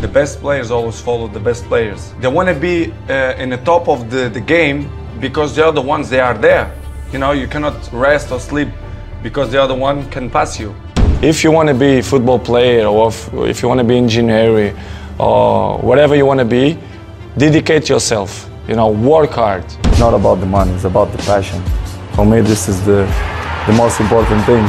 The best players always follow the best players. They want to be uh, in the top of the, the game because they are the ones they are there. You know, you cannot rest or sleep because the other one can pass you. If you want to be a football player or if, if you want to be engineer or whatever you want to be, dedicate yourself. You know, work hard. It's not about the money, it's about the passion. For me, this is the, the most important thing.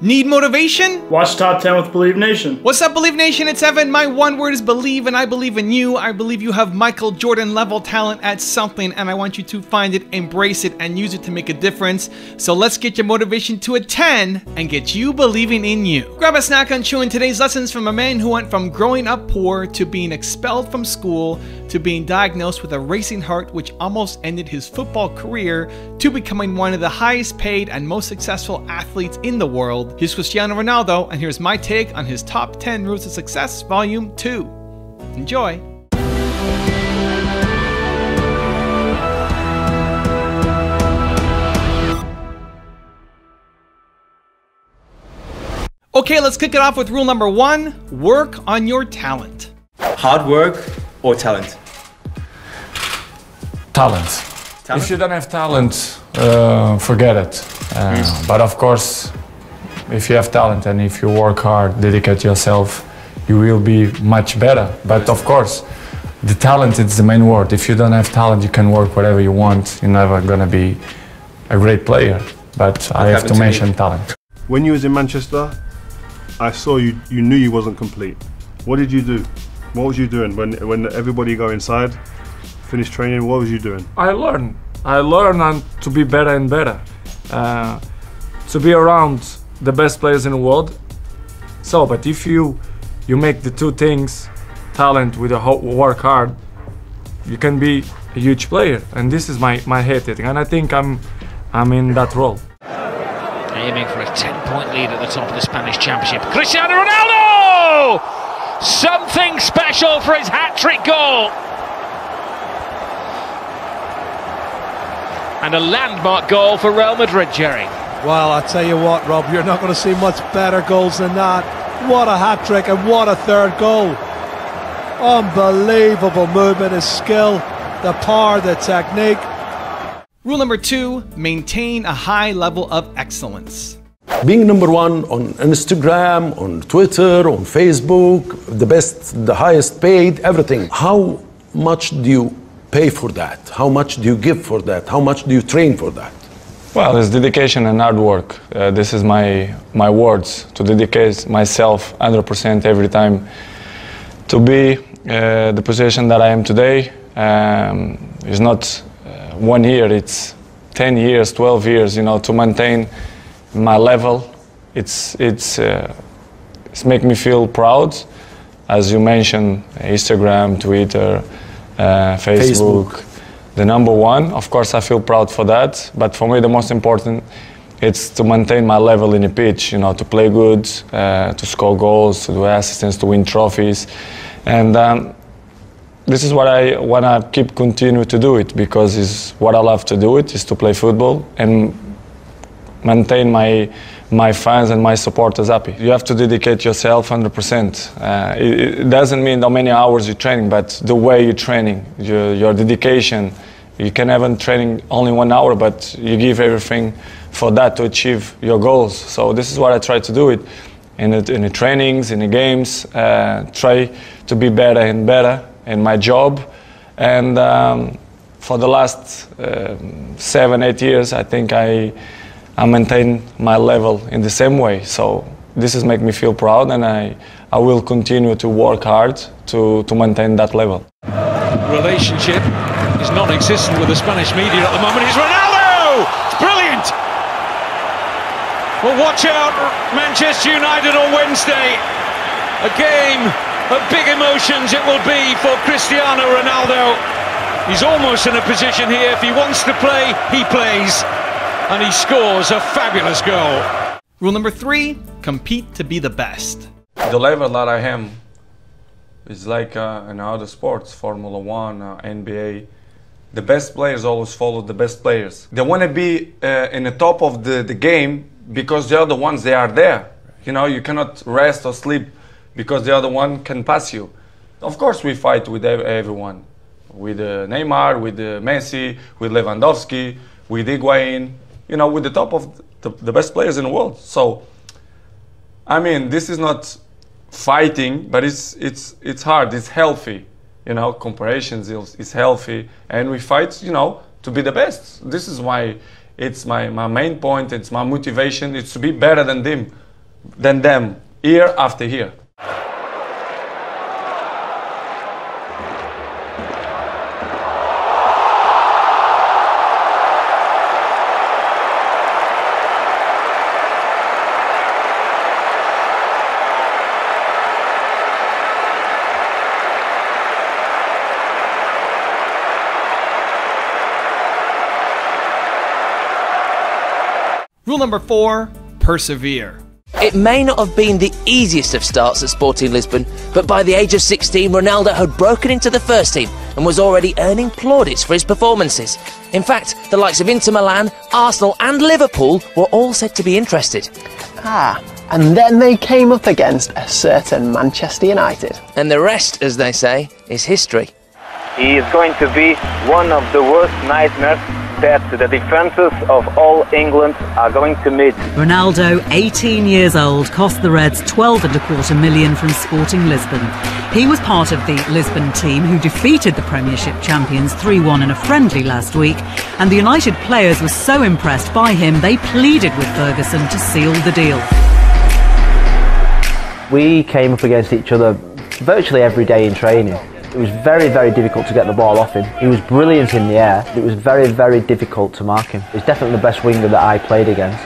Need motivation? Watch Top 10 with Believe Nation. What's up, Believe Nation? It's Evan. My one word is believe, and I believe in you. I believe you have Michael Jordan level talent at something, and I want you to find it, embrace it, and use it to make a difference. So let's get your motivation to a 10 and get you believing in you. Grab a snack and chew in today's lessons from a man who went from growing up poor to being expelled from school to being diagnosed with a racing heart, which almost ended his football career, to becoming one of the highest paid and most successful athletes in the world. Here's Cristiano Ronaldo, and here's my take on his top 10 Rules of Success, Volume 2. Enjoy! Okay, let's kick it off with rule number one work on your talent. Hard work or talent? Talent. Talent? If you don't have talent, uh, forget it. Uh, But of course, if you have talent and if you work hard, dedicate yourself, you will be much better. But of course, the talent is the main word. If you don't have talent, you can work whatever you want. You're never gonna be a great player. But I have happened to to me? mention talent. When you was in Manchester, I saw you. You knew you wasn't complete. What did you do? What was you doing when when everybody go inside, finish training? What was you doing? I learn. I learn and to be better and better. Uh, to be around the best players in the world. So, but if you you make the two things, talent with a ho- work hard, you can be a huge player. And this is my my hate and I think I'm I'm in that role. aiming for a 10 point lead at the top of the Spanish Championship. Cristiano Ronaldo! Something special for his hat trick goal. And a landmark goal for Real Madrid, Jerry. Well, I tell you what, Rob, you're not going to see much better goals than that. What a hat trick and what a third goal. Unbelievable movement, his skill, the power, the technique. Rule number two maintain a high level of excellence. Being number one on Instagram, on Twitter, on Facebook, the best, the highest paid, everything. How much do you pay for that? How much do you give for that? How much do you train for that? Well, it's dedication and hard work. Uh, this is my my words to dedicate myself 100% every time to be uh, the position that I am today. Um, it's not uh, one year; it's 10 years, 12 years. You know, to maintain my level. It's it's uh, it's make me feel proud, as you mentioned, Instagram, Twitter, uh, Facebook, Facebook. the number one. Of course, I feel proud for that. But for me, the most important, it's to maintain my level in the pitch. You know, to play good, uh, to score goals, to do assistance, to win trophies, and. Um, this is what I want to keep continue to do it because it's what I love to do it is to play football and maintain my my fans and my supporters happy. You have to dedicate yourself 100%. Uh, it, it doesn't mean how many hours you're training, but the way you're training, your, your dedication. You can a training only one hour, but you give everything for that to achieve your goals. So this is what I try to do it in the, in the trainings, in the games. Uh, try to be better and better in my job, and um, for the last um seven, eight years, I think I, I maintain my level in the same way. So this has made me feel proud, and I, I will continue to work hard to, to maintain that level. Relationship is non existent with the Spanish media at the moment. It's Ronaldo! It's brilliant! Well, watch out, Manchester United on Wednesday. A game of big emotions it will be for Cristiano Ronaldo. He's almost in a position here. If he wants to play, he plays. And he scores a fabulous goal. Rule number three compete to be the best. The level that I am is like uh, in other sports, Formula One, uh, NBA. The best players always follow the best players. They want to be uh, in the top of the, the game because they are the other ones they are there. You know, you cannot rest or sleep because the other one can pass you. Of course, we fight with everyone, with uh, Neymar, with uh, Messi, with Lewandowski, with Higuain. You know, with the top of the, the best players in the world. So, I mean, this is not fighting, but it's it's it's hard. It's healthy. You know, comparisons is, is healthy, and we fight. You know, to be the best. This is why it's my, my main point. It's my motivation. It's to be better than them, than them, year after year. Rule number four persevere. It may not have been the easiest of starts at Sporting Lisbon, but by the age of 16, Ronaldo had broken into the first team and was already earning plaudits for his performances. In fact, the likes of Inter Milan, Arsenal, and Liverpool were all said to be interested. Ah, and then they came up against a certain Manchester United. And the rest, as they say, is history. He is going to be one of the worst nightmares that the defences of all England are going to meet. Ronaldo, 18 years old, cost the Reds 12 and a quarter million from Sporting Lisbon. He was part of the Lisbon team who defeated the Premiership champions 3-1 in a friendly last week, and the United players were so impressed by him they pleaded with Ferguson to seal the deal. We came up against each other virtually every day in training. It was very, very difficult to get the ball off him. He was brilliant in the air. It was very, very difficult to mark him. He's definitely the best winger that I played against.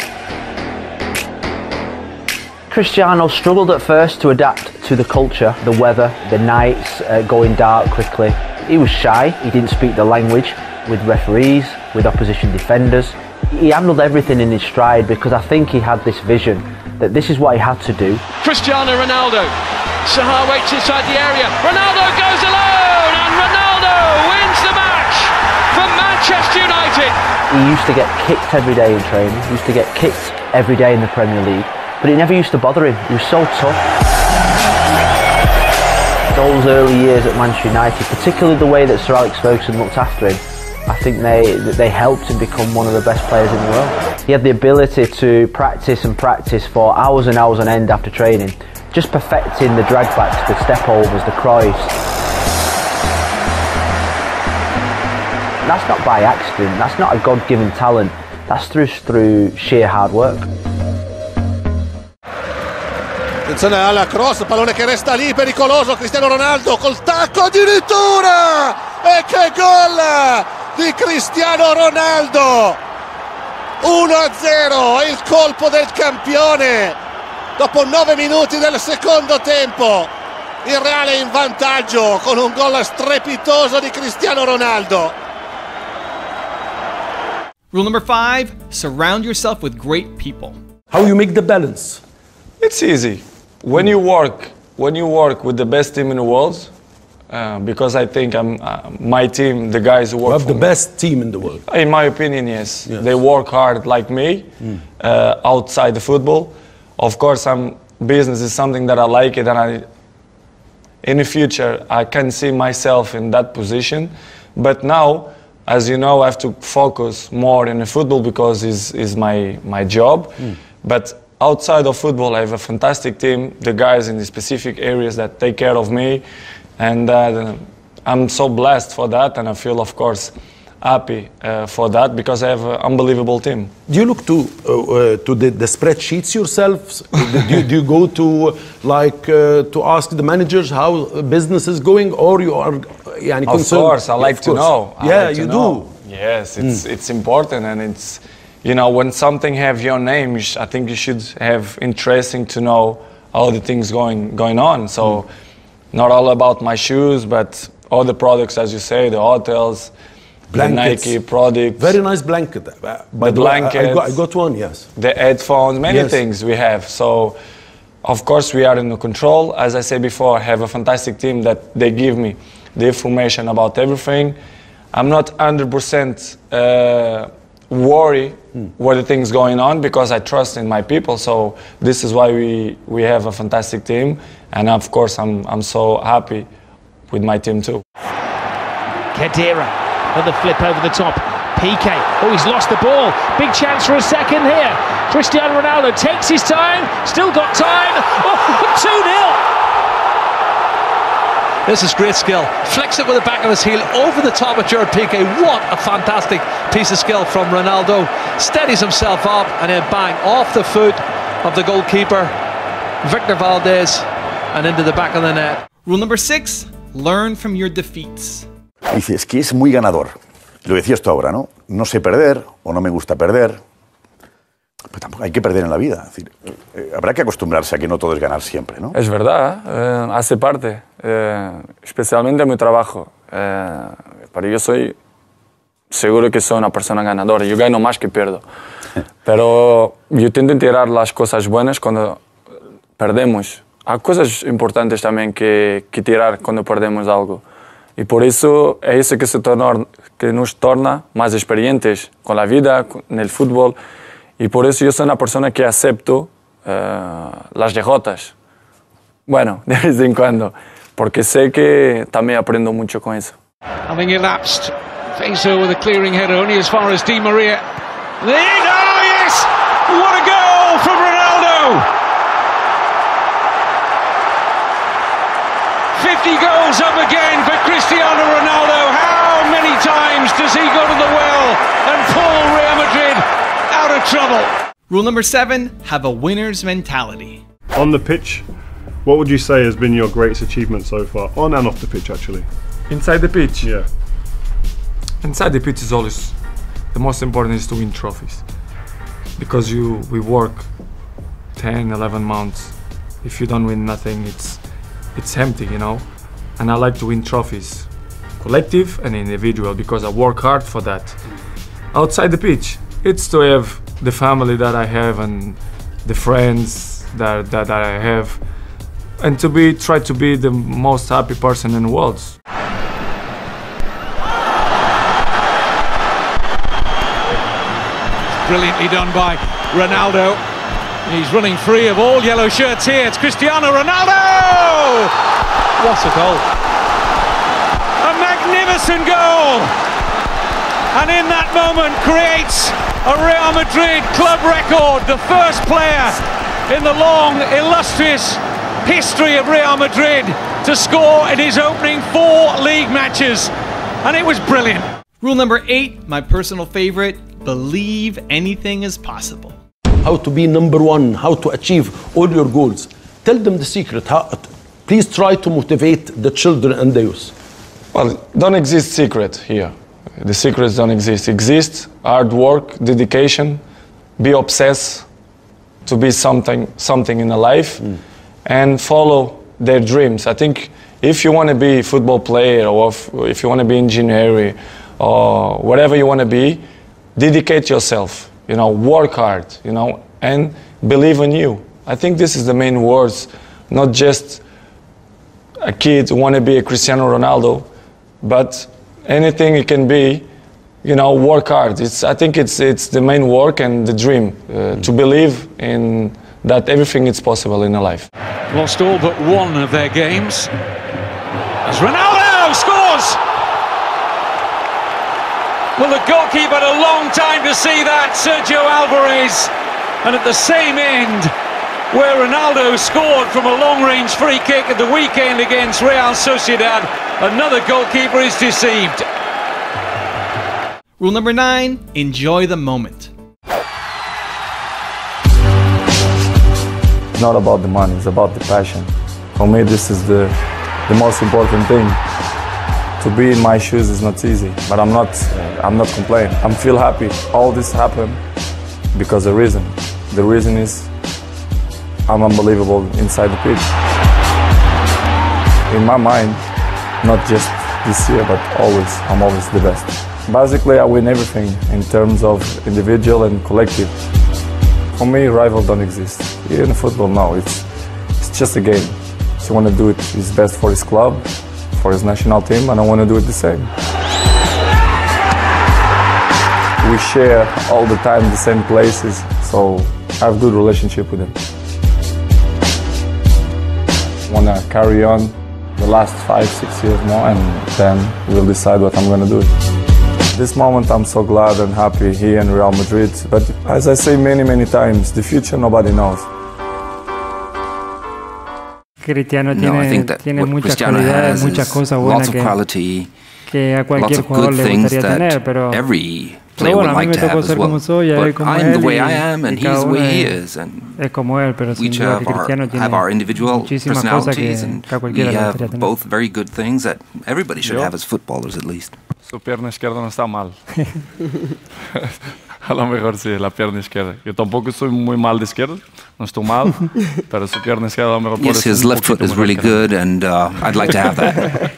Cristiano struggled at first to adapt to the culture, the weather, the nights uh, going dark quickly. He was shy. He didn't speak the language with referees, with opposition defenders. He handled everything in his stride because I think he had this vision that this is what he had to do. Cristiano Ronaldo. Saha waits inside the area. Ronaldo goes alone, and Ronaldo wins the match for Manchester United. He used to get kicked every day in training. He used to get kicked every day in the Premier League, but it never used to bother him. He was so tough. Those early years at Manchester United, particularly the way that Sir Alex Ferguson looked after him, I think they they helped him become one of the best players in the world. He had the ability to practice and practice for hours and hours on end after training, just perfecting the dragbacks, the step overs, the Cruyffs. That's not by accident. That's not a God-given talent. That's through through sheer hard work. Attenzione alla cross, pallone che resta lì, pericoloso, Cristiano Ronaldo col tacco addirittura! E che gol di Cristiano Ronaldo! 1-0, il colpo del campione dopo 9 minuti del secondo tempo. Il Reale in vantaggio con un gol strepitoso di Cristiano Ronaldo. Rule number five surround yourself with great people. How you make the balance? It's easy. When you work, when you work with the best team in the world, uh, because I think I'm uh, my team, the guys who work You have the me- best team in the world. In my opinion, yes. They work hard like me uh, outside the football. Of course, I'm, business is something that I like it, and I, in the future, I can see myself in that position. But now, as you know, I have to focus more in the football because it's, is my, my job. But outside of football, I have a fantastic team, the guys in the specific areas that take care of me. And uh, I'm so blessed for that, and I feel, of course, happy uh, for that because I have an unbelievable team. Do you look to uh, uh to the, the, spreadsheets yourselves? do, you, do, you, go to like uh, to ask the managers how business is going, or you are? Yeah, of concerned? course, I like course. to know. I yeah, like you know. do. Yes, it's mm. it's important, and it's you know when something have your name, you I think you should have interesting to know all the things going going on. So. Mm. Not all about my shoes, but all the products, as you say, the hotels, Blankets. the Nike products, Very nice blanket. uh, By the the way, I- I, got, I got one. Yes. the headphones, many Yes. things we have. So, of course, we are in the control. As I said before, I have a fantastic team that they give me the information about everything. I'm not 100% uh, worry what the things going on because I trust in my people. So this is why we, we have a fantastic team, and of course I'm, I'm so happy with my team too. Khedira on the flip over the top. Piqué. Oh, he's lost the ball. Big chance for a second here. Cristiano Ronaldo takes his time. Still got time. Oh, 2 0. This is great skill. Flicks it with the back of his heel over the top of Gerard Piqué. What a fantastic piece of skill from Ronaldo. Steadies himself up and then bang off the foot of the goalkeeper, Victor Valdés, and into the back of the net. Rule number six learn from your defeats. Dices que es muy ganador. Lo decías tú ahora, ¿no? No sé perder o no me gusta perder. Pero tampoco hay que perder en la vida. Es decir, eh, habrá que acostumbrarse a que no todo es ganar siempre, ¿no? Es verdad, eh, hace parte, eh, especialmente en mi trabajo. Eh, pero yo soy seguro que soy una persona ganadora. Yo gano más que pierdo. Pero yo intento tirar las cosas buenas cuando perdemos. Hay cosas importantes también que, que tirar cuando perdemos algo. Y por eso es eso que, se torna, que nos torna más experientes con la vida, en el fútbol. Y por eso yo soy una persona que acepto eh, las derrotas. Bueno, de vez en cuando, porque sé que también aprendo mucho con eso. Having elapsed, Faso with a clearing header only as far as Di Maria. Then, out of trouble? Rule number seven have a winner's mentality. On the pitch, what would you say has been your greatest achievement so far? On and off the pitch, actually. Inside the pitch? Yeah. Inside the pitch is always the most important is to win trophies. Because you we work 10, 11 months. If you don't win nothing, it's it's empty, you know. And I like to win trophies, collective and individual, because I work hard for that. Outside the pitch, it's to have the family that I have and the friends that, that, that I have, and to be try to be the most happy person in the world. Brilliantly done by Ronaldo. He's running free of all yellow shirts here. It's Cristiano Ronaldo! What a goal. A magnificent goal! And in that moment creates a Real Madrid club record, the first player in the long, illustrious history of Real Madrid to score in his opening four league matches. And it was brilliant. Rule number eight, my personal favorite believe anything is possible. How to be number one, how to achieve all your goals. Tell them the secret. How, please try to motivate the children and the youth. Well, don't exist secret here. The secrets don't exist. Exist hard work, dedication, be obsessed to be something something in a life, mm. and follow their dreams. I think if you want to be a football player or if, if you want to be engineer or whatever you want to be, dedicate yourself. You know, work hard. You know, and believe in you. I think this is the main words, not just a kid want to be a Cristiano Ronaldo, but anything it can be, you know, work hard. It's, I think it's, it's the main work and the dream uh, to believe in that everything is possible in a life. Lost all but one of their games. As Ronaldo scores! Well, the goalkeeper had a long time to see that, Sergio Alvarez. And at the same end, where Ronaldo scored from a long-range free kick at the weekend against Real Sociedad, another goalkeeper is deceived. Rule number nine enjoy the moment. It's not about the money, it's about the passion. For me, this is the, the most important thing. To be in my shoes is not easy, but I'm not, I'm not complaining. I'm feel happy. All this happened because the reason. The reason is I'm unbelievable inside the pitch. In my mind, not just this year, but always, I'm always the best. Basically, I win everything in terms of individual and collective. For me, rival don't exist. Here in football, no, it's, it's just a game. So I want to do it his best for his club, for his national team, and I want to do it the same. we share all the time the same places, so I have good relationship with them. Wanna carry on the last five, six years more, and then we'll decide what I'm gonna do. This moment, I'm so glad and happy here in Real Madrid. But as I say many, many times, the future nobody knows. Cristiano No, I think that tiene what muchas Cristiano cualidades, has muchas is cosas lots buenas of que, quality, que a lots cualquier of jugador good le things gustaría that tener, pero, every pero player bueno, would like to have as well. como soy, But como I'm the way y- I am, and he's the way he is, and es como él, pero we each have our, have our individual muchísimas cosas que, personalities, and we have both very good things that everybody should Yo? have as footballers at least. Su pierna izquierda no está mal. A lo mejor sí, la pierna izquierda. Yo tampoco soy muy mal de izquierda, no estoy mal, pero su pierna izquierda a lo mejor puede Yes, ser his left foot is really good, and uh, I'd like to have that.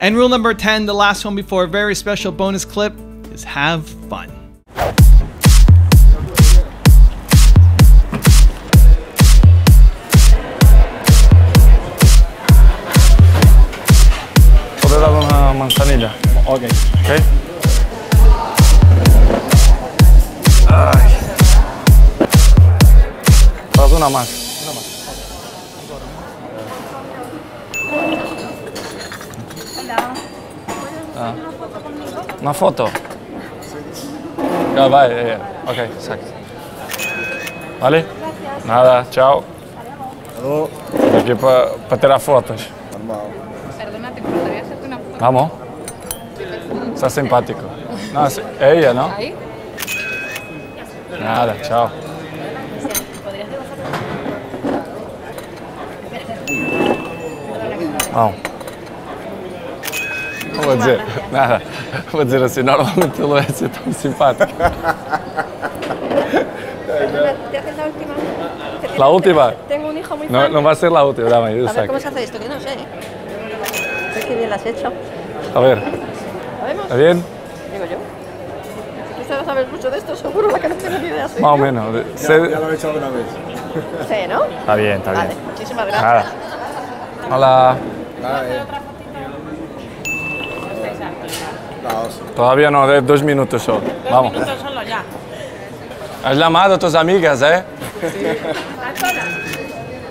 And rule number 10, the last one before a very special bonus clip, is have fun. ¿Puedes dar una manzanilla? Ok. Ok. Ay. Haz una más. Ah. Uma foto? Ah, vai, é, é. ok, exacto. Vale? Gracias. Nada, tchau. Alô? Aqui para pa tirar fotos. Normal. Perdona, te importaria hacerte uma foto? Vamos. Está simpático. Não, é ela, não? Aí? Nada, tchau. Vamos. Vou dizer. Nada. Vou dizer assim, normalmente ele é assim tão simpático. ¿Te haces la última? Tengo un hijo muy No, no va a ser la última, dame, yo A ver cómo se hace esto, que no sé. ¿eh? Que bien lo has hecho. A ver, ¿Lo? ¿está bien? Digo yo. Tú sabes mucho de esto, seguro la que no tengo ni idea. soy Más o menos. sé- lo he hecho alguna vez. Sí, ¿no? Está bien, está bien. Vale, muchísimas gracias. Nada. Hola. Todavía no, de dos minutos solo. Vamos. solo ya. Has llamado a tus amigas, ¿eh?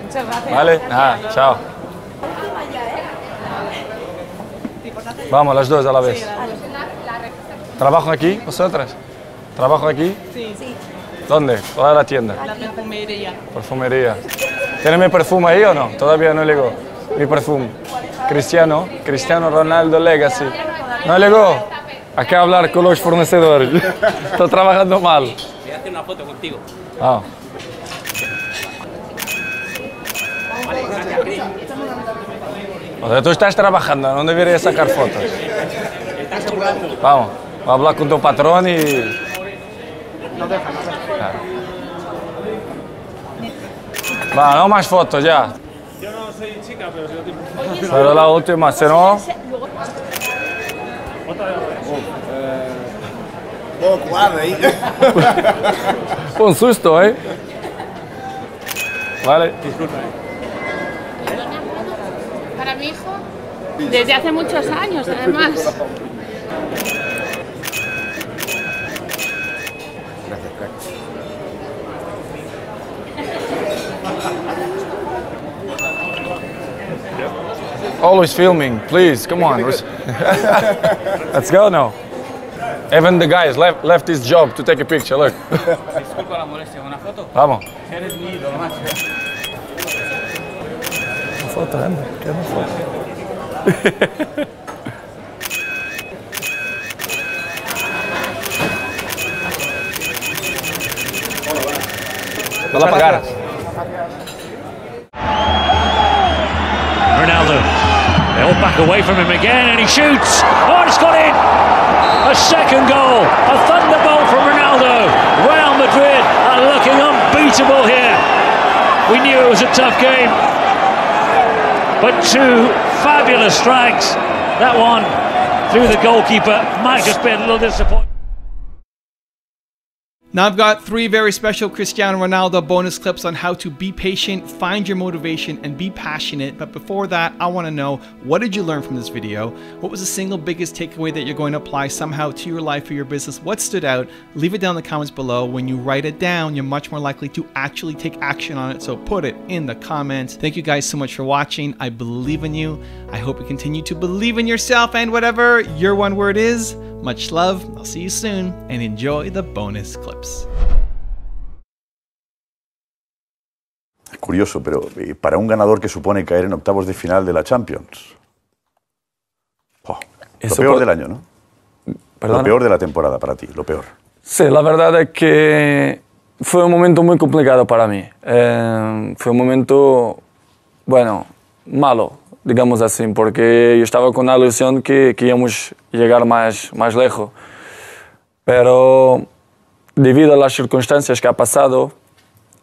Muchas gracias. Vale, nada, chao. Vamos, las dos a la vez. ¿Trabajo aquí, vosotras? ¿Trabajo aquí? Sí. sí. ¿Dónde? ¿Cuál es la tienda? La perfumería. Perfumería. ¿Tiene mi perfume ahí o no? Todavía no llegó. Mi perfume. Cristiano, Cristiano Ronaldo Legacy. ¿No llegó? Hay que hablar con los fornecedores. Estoy trabajando mal. Voy a hacer una foto contigo. Ah. O sea, tú estás trabajando, no deberías sacar fotos. Vamos, voy a hablar con tu patrón y... Claro. Va, no más fotos ya. Yo no soy chica, pero si lo tengo. Pero la última, si no... Un susto, ¿eh? Vale. Para mi hijo, desde hace muchos años, además. Always filming, please, come on. Let's go now. Even the guys left, left his job to take a picture, look. Disculpa la molestia, ¿una foto? Vamos. Eres mi ídolo, macho. Una foto, anda, quer uma foto. Vai lá pagar. Ronaldo. They all back away from him again and he shoots. Oh, it's got in. Second goal. A thunderbolt from Ronaldo. Real Madrid are looking unbeatable here. We knew it was a tough game. But two fabulous strikes That one through the goalkeeper might just be a little disappointing. Now, I've got three very special Cristiano Ronaldo bonus clips on how to be patient, find your motivation, and be passionate. But before that, I want to know what did you learn from this video? What was the single biggest takeaway that you're going to apply somehow to your life or your business? What stood out? Leave it down in the comments below. When you write it down, you're much more likely to actually take action on it. So put it in the comments. Thank you guys so much for watching. I believe in you. I hope you continue to believe in yourself and whatever your one word is. Much love. I'll see you soon and enjoy the bonus clips. Es curioso, pero para un ganador que supone caer en octavos de final de la Champions. Oh, lo peor del año, ¿no? ¿Perdona? Lo peor de la temporada para ti, lo peor. Sí, la verdad es que fue un momento muy complicado para mí. Eh, fue un momento, bueno, malo, digamos así, porque yo estaba con la ilusión que, que íbamos llegar más, más lejos. Pero debido a las circunstancias que ha pasado,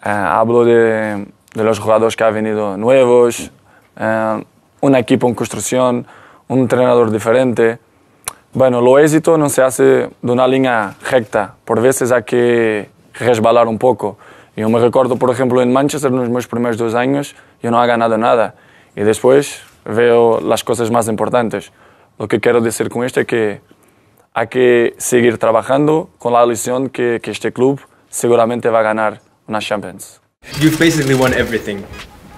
eh, hablo de, de los jugadores que han venido nuevos, eh, un equipo en construcción, un entrenador diferente. Bueno, lo éxito no se hace de una línea recta, por veces hay que resbalar un poco. Yo me recuerdo, por ejemplo, en Manchester, en mis primeros dos años, yo no he ganado nada. Y después veo las cosas más importantes. Lo que quiero decir con esto es que hay que seguir trabajando con la ilusión que, que este club seguramente va a ganar una Champions. You've basically won everything,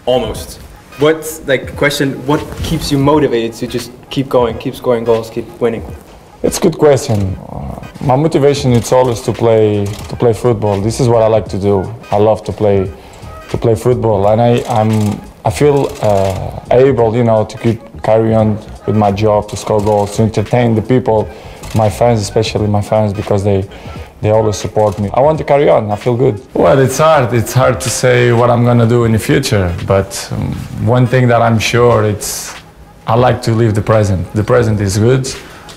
almost. What's like question? What keeps you motivated to just keep going, keep scoring goals, keep winning? It's a good question. Uh, my motivation is always to play to play football. This is what I like to do. I love to play to play football, and I I'm I feel uh, able, you know, to keep carry on with my job, to score goals, to entertain the people, my fans, especially my fans, because they they always support me. I want to carry on. I feel good. Well, it's hard. It's hard to say what I'm gonna do in the future, but um, one thing that I'm sure it's I like to live the present. The present is good.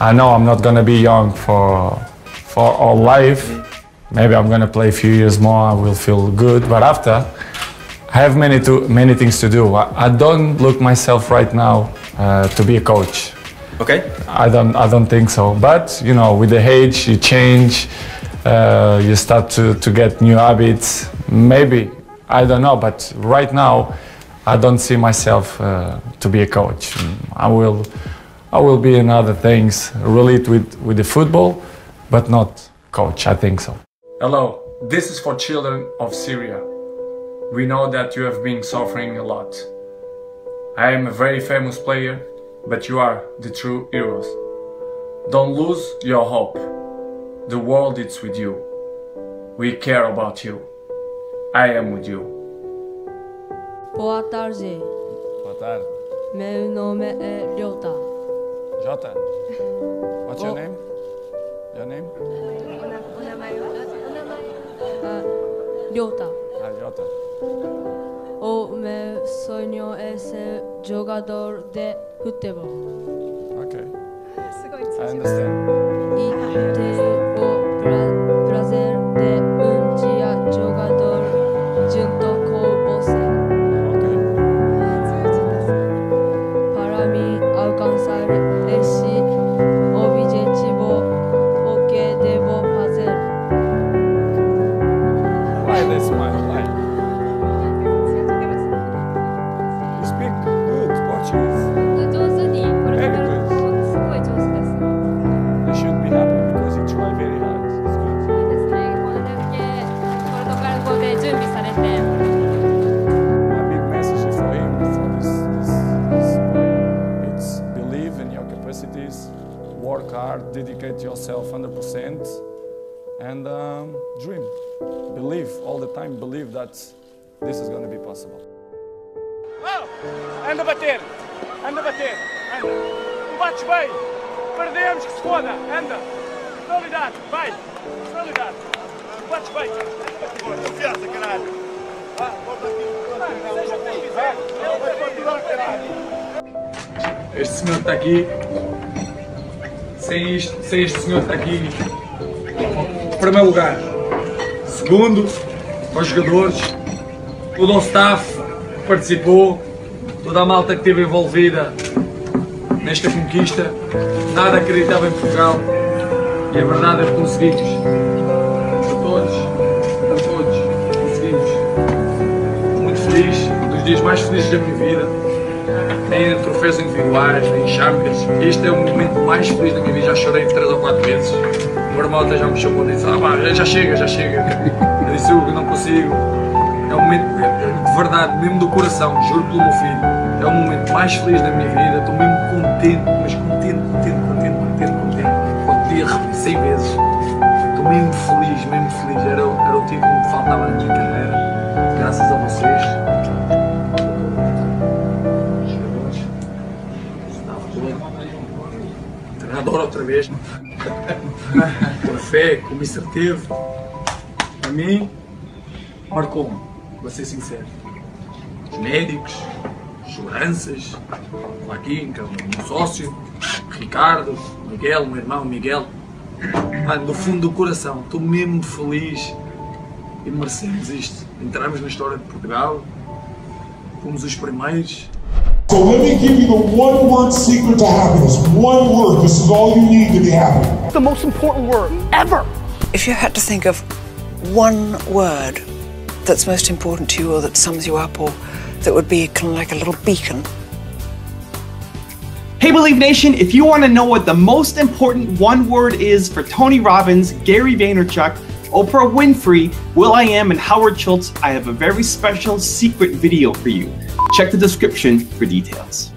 I know I'm not gonna be young for for all life. Maybe I'm gonna play a few years more. I will feel good, but after, I have many to many things to do. I, I don't look myself right now uh, to be a coach. Okay. I don't I don't think so. But you know, with the age, you change. Uh, you start to, to get new habits. Maybe I don't know. But right now, I don't see myself uh, to be a coach. I will I will be in other things relate with with the football, but not coach. I think so. Hello. This is for children of Syria. We know that you have been suffering a lot. I am a very famous player, but you are the true heroes. Don't lose your hope. The world is with you. We care about you. I am with you. Boa tarde. Boa tarde. Meu nome é Ryota. Jota. What's your name? Your name? Ryota. Ah, Jota. O meu sonho é ser jogador de futebol. Okay. I understand. Work hard, dedicate yourself 100%, and um, dream. Believe all the time, believe that this is going to be possible. Anda a bater, anda a bater, anda. Tu bates bem, perdemos que se foda, anda. Solidade, vai, solidade. Tu bates bem, anda bater. Confiança, caralho. Vá, volta aqui. Seja o que quiser, ele vai continuar, caralho. Este senhor está aqui, sem, isto, sem este senhor está aqui, em primeiro lugar. Segundo, aos jogadores, todo o staff que participou, toda a malta que esteve envolvida nesta conquista. Nada acreditava em Portugal e a verdade é que conseguimos. A todos, a todos, conseguimos. Muito feliz, um dos dias mais felizes da minha vida. Em troféus individuais, em champions. Este é o momento mais feliz da minha vida. Já chorei três ou quatro vezes. O meu irmão até já me chamou e disse: ah, pá, já chega, já chega. Eu disse: Hugo, não consigo. É um momento de verdade, mesmo do coração, juro pelo meu filho. É o momento mais feliz da minha vida. Estou mesmo contente, mas contente, contente, contente, contente, contente. Podia repetir 100 vezes. Estou mesmo feliz, mesmo feliz. Era, era o título que faltava na minha carreira. Graças a vocês. Outra vez. Com fé, com me certeza. A mim, marcou-me, vou ser sincero. Os médicos, as seguranças, Joaquim, que é o meu sócio, Ricardo, Miguel, meu irmão Miguel. Mano, do fundo do coração, estou mesmo feliz e merecemos isto. Entramos na história de Portugal, fomos os primeiros. So let me give you the one word secret to happiness. One word. This is all you need to be happy. The most important word ever. If you had to think of one word that's most important to you or that sums you up or that would be kind of like a little beacon. Hey Believe Nation, if you want to know what the most important one word is for Tony Robbins, Gary Vaynerchuk, Oprah Winfrey, will.i.am, and Howard Schultz, I have a very special secret video for you. Check the description for details.